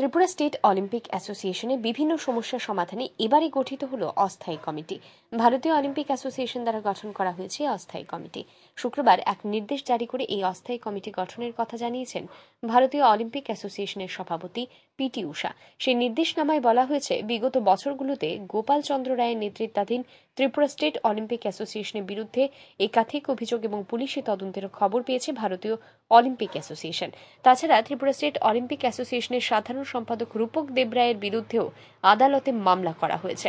Tripura state Olympic অ্যাসোসিয়েশনে বিভিন্ন সমস্যার সমাধানে এবারে গঠিত হলো অস্থায়ী কমিটি। ভারতীয় অলিম্পিক অ্যাসোসিয়েশন দ্বারা গঠন করা হয়েছে অস্থায়ী কমিটি। শুক্রবার এক নির্দেশ জারি করে এই অস্থায়ী কমিটি গঠনের কথা জানিয়েছেন ভারতীয় অলিম্পিক অ্যাসোসিয়েশনের সভাপতি পিটি উষা সেই নির্দেশনামায় বলা হয়েছে, বিগত বছরগুলোতে গোপাল চন্দ্র রায়ের নেতৃত্বাধীন ত্রিপুরা স্টেট অলিম্পিক অ্যাসোসিয়েশনের বিরুদ্ধে একাধিক অভিযোগ এবং পুলিশি তদন্তের খবর পেয়েছে ভারতীয় অলিম্পিক অ্যাসোসিয়েশন। তাছাড়া ত্রিপুরা স্টেট অলিম্পিক অ্যাসোসিয়েশনের সাধারণ সম্পাদক রূপক দেবরায়ের বিরুদ্ধেও আদালতে মামলা করা হয়েছে।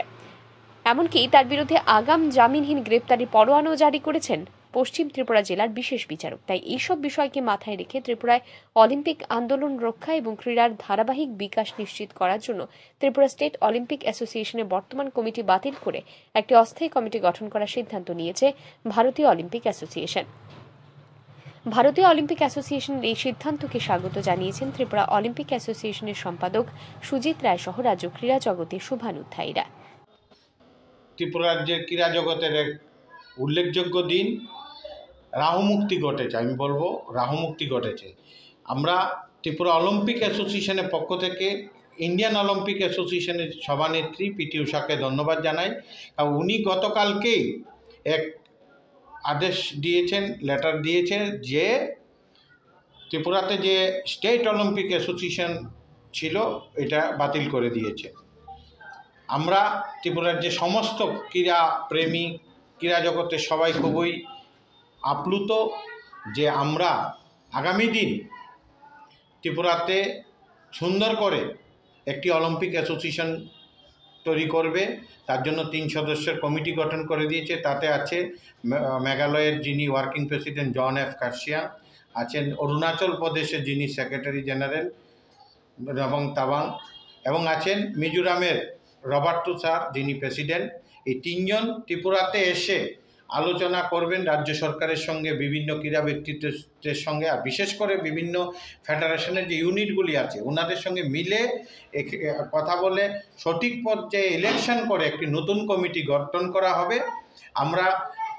এমনকি তার বিরুদ্ধে আগাম জামিনহীন গ্রেপ্তারি পরোয়ানাও জারি করেছেন পশ্চিম ত্রিপুরা জেলার বিশেষ বিচারক। তাই এইসব বিষয়কে মাথায় রেখে ত্রিপুরায় অলিম্পিক আন্দোলন রক্ষা এবং ক্রীড়ার ধারাবাহিক বিকাশ নিশ্চিত করার জন্য ত্রিপুরা স্টেট অলিম্পিক অ্যাসোসিয়েশনের বর্তমান কমিটি বাতিল করে একটি অস্থায়ী কমিটি গঠন করার সিদ্ধান্ত নিয়েছে ভারতীয় অলিম্পিক অ্যাসোসিয়েশন। ভারতীয় অলিম্পিক অ্যাসোসিয়েশনের এই সিদ্ধান্তকে স্বাগত জানিয়েছেন ত্রিপুরা অলিম্পিক অ্যাসোসিয়েশনের সম্পাদক সুজিত রায় সহ রাজ্য ক্রীড়া জগতের শুভানুধ্যায়ীরা। ত্রিপুরা রাজ্যের ক্রীড়া জগতের এক উল্লেখযোগ্য দিন। রাহুমুক্তি ঘটেছে, আমি বলব রাহুমুক্তি ঘটেছে। আমরা ত্রিপুরা অলিম্পিক অ্যাসোসিয়েশনের পক্ষ থেকে ইন্ডিয়ান অলিম্পিক অ্যাসোসিয়েশনের সভানেত্রী পিটি উষাকে ধন্যবাদ জানাই। উনি গতকালকেই এক আদেশ দিয়েছেন লেটার দিয়েছে যে ত্রিপুরাতে যে স্টেট অলিম্পিক অ্যাসোসিয়েশন ছিল, এটা বাতিল করে দিয়েছে। আমরা ত্রিপুরার যে সমস্ত ক্রীড়া প্রেমী, ক্রীড়া জগতের সবাই খুবই আপ্লুত যে আমরা আগামী দিন ত্রিপুরাতে সুন্দর করে একটি অলিম্পিক অ্যাসোসিয়েশন তৈরি করবে। তার জন্য তিন সদস্যের কমিটি গঠন করে দিয়েছে। তাতে আছে মেঘালয়ের যিনি ওয়ার্কিং প্রেসিডেন্ট জন এফ কার্সিয়া, আছেন অরুণাচল প্রদেশের যিনি সেক্রেটারি জেনারেল রবং তাবাং এবং আছেন মিজোরামের রবার্টু স্যার যিনি প্রেসিডেন্ট। এই তিনজন ত্রিপুরাতে এসে আলোচনা করবেন রাজ্য সরকারের সঙ্গে, বিভিন্ন ক্রীড়া ব্যক্তিত্বের সঙ্গে, আর বিশেষ করে বিভিন্ন ফেডারেশনের যে ইউনিটগুলি আছে, ওনাদের সঙ্গে মিলে কথা বলে সঠিক পর্যায়ে ইলেকশন করে একটি নতুন কমিটি গঠন করা হবে। আমরা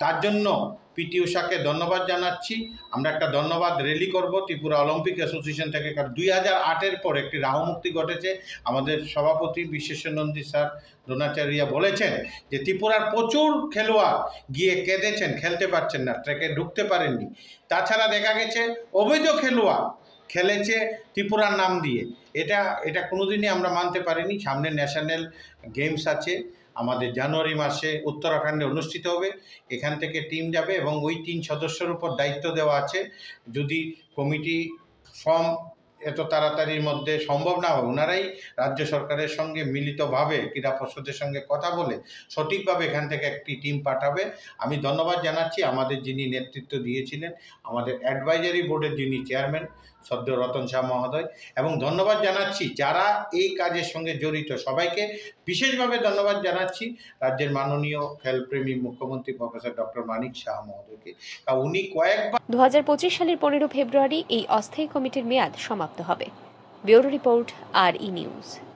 তার জন্য পিটি উষাকে ধন্যবাদ জানাচ্ছি। আমরা একটা ধন্যবাদ র্যালি করব ত্রিপুরা অলিম্পিক অ্যাসোসিয়েশন থেকে। কারণ দুই হাজার আটের পর একটি রাহমুক্তি ঘটেছে। আমাদের সভাপতি বিশ্বেশ্বনন্দী স্যার, দ্রোণাচার্যা বলেছেন যে ত্রিপুরার প্রচুর খেলোয়াড় গিয়ে কেঁদেছেন, খেলতে পারছেন না ট্রেকে ঢুকতে পারেননি। তাছাড়া দেখা গেছে অবৈধ খেলোয়াড় খেলেছে ত্রিপুরার নাম দিয়ে। এটা এটা কোনোদিনই আমরা মানতে পারিনি। সামনে ন্যাশনাল গেমস আছে। আমাদের জানুয়ারি মাসে উত্তরাখণ্ডে অনুষ্ঠিত হবে। এখান থেকে টিম যাবে এবং ওই তিন সদস্যের উপর দায়িত্ব দেওয়া আছে। যদি কমিটি ফর্ম এত তাড়াতাড়ির মধ্যে সম্ভব না হয়। ওনারাই রাজ্য সরকারের সঙ্গে মিলিতভাবে, ক্রীড়া পর্ষদের সঙ্গে কথা বলে সঠিকভাবে এখান থেকে একটি টিম পাঠাবে। আমি ধন্যবাদ জানাচ্ছি আমাদের যিনি নেতৃত্ব দিয়েছিলেন, আমাদের অ্যাডভাইজারি বোর্ডের যিনি চেয়ারম্যান সদ্য রতন শাহ মহোদয়। এবং ধন্যবাদ জানাচ্ছি যারা এই কাজের সঙ্গে জড়িত, সবাইকে বিশেষভাবে ধন্যবাদ জানাচ্ছি রাজ্যের মাননীয় খেলপ্রেমী মুখ্যমন্ত্রী প্রফেসর ডক্টর মানিক শাহ মহোদয়কে। উনি কয়েকবার দু হাজার পঁচিশ সালের পনেরো ফেব্রুয়ারি এই অস্থায়ী কমিটির মেয়াদ সমাপ্ত। হবে। ব্যুরো রিপোর্ট আর ই নিউজ।